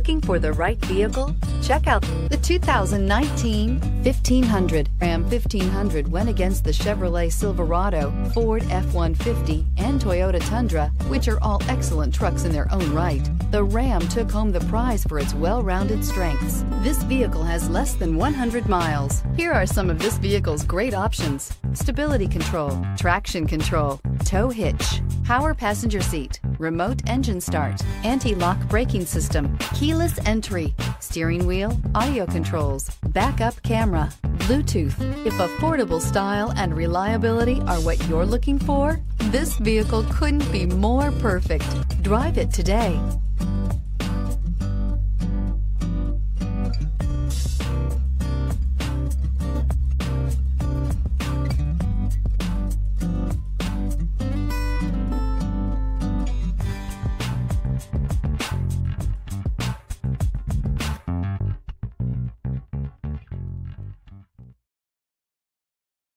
Looking for the right vehicle? Check out the 2019 1500. Ram 1500 went against the Chevrolet Silverado, Ford F-150, and Toyota Tundra, which are all excellent trucks in their own right. The Ram took home the prize for its well-rounded strengths. This vehicle has less than 100 miles. Here are some of this vehicle's great options. Stability control, traction control, tow hitch, power passenger seat, remote engine start, anti-lock braking system, keyless entry, steering wheel, audio controls, backup camera, Bluetooth. If affordable style and reliability are what you're looking for, this vehicle couldn't be more perfect. Drive it today.